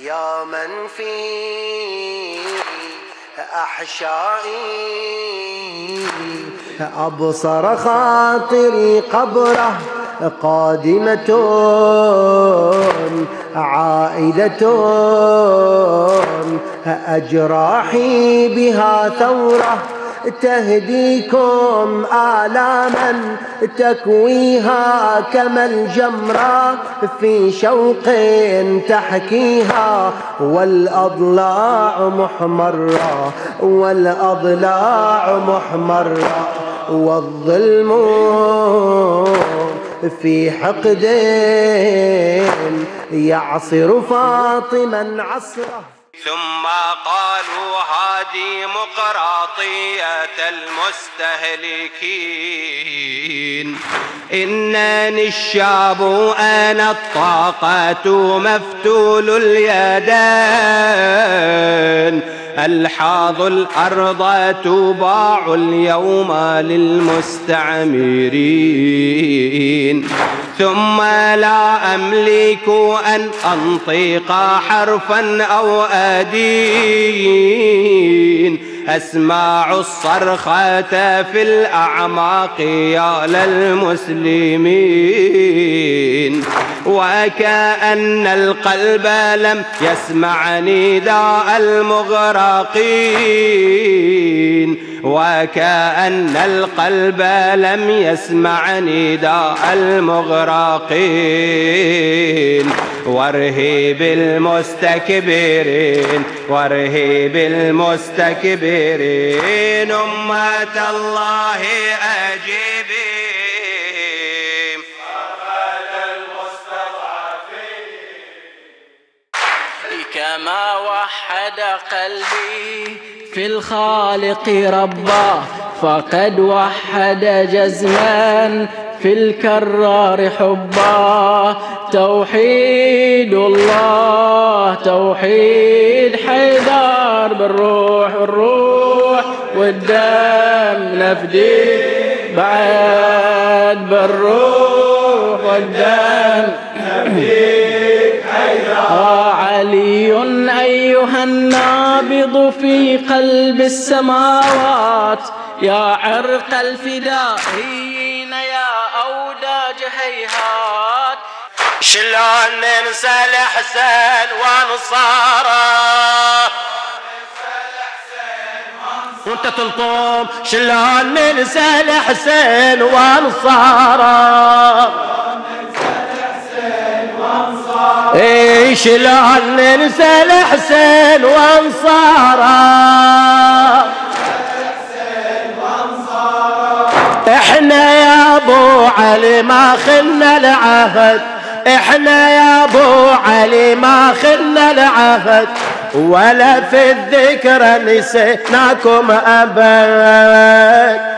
يا من في أحشائي. أبصر خاطري قبره قادمة عائدة أجراحي بها ثورة تهديكم آلاما تكويها كما الجمرة في شوق تحكيها والأضلاع محمرة والأضلاع محمرة والظلم في حقد يعصر فاطما عصره. ثم قالوا هذه مقراطية المستهلكين. إنني الشاب أنا الطاقة مفتول اليدين. ألحاظ الأرض تباع اليوم للمستعمرين. ثم لا أملك أن أنطق حرفا أو أدين. أسمع الصرخة في الأعماق يا للمسلمين. وكأن القلب لم يسمع نداء المغرقين. وكأن القلب لم يسمع نداء المغرقين. وارهب المستكبرين وارهب المستكبرين أمة الله أجيبين كما وحد قلبي في الخالق ربا فقد وحد جزما في الكرار حبا. توحيد الله توحيد حيدر بالروح والروح والدم نفدي. بعد بالروح والدم نفدي. أيها النابض في قلب السماوات يا عرق الفدائيين يا أوداج هيهات. شلون ننسى الحسين وانصاره وانت تلطم شلون ننسى الحسين وانصاره شلون ننسى الحسين وانصاره إحنا يا أبو علي ما خلنا العهد. إحنا يا أبو علي ما خلنا العهد. ولا في الذكرى نسيناكم أبد.